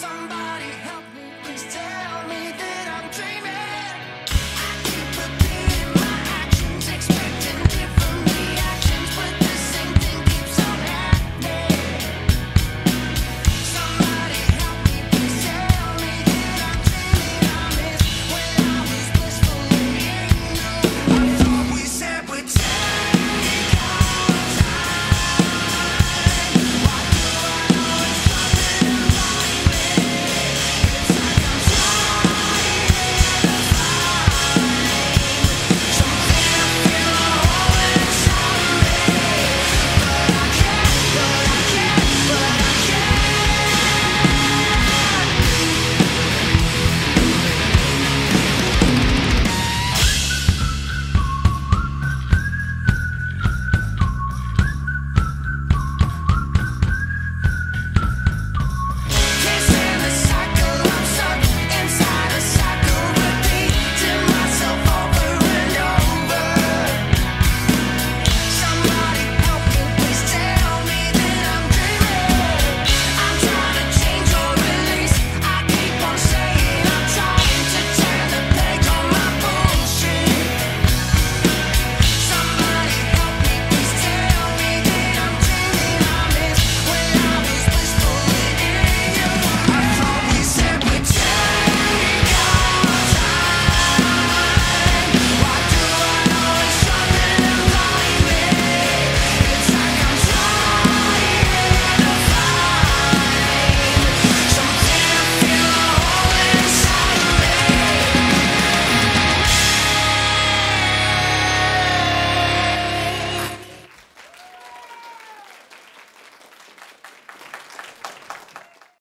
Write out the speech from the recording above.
somebody.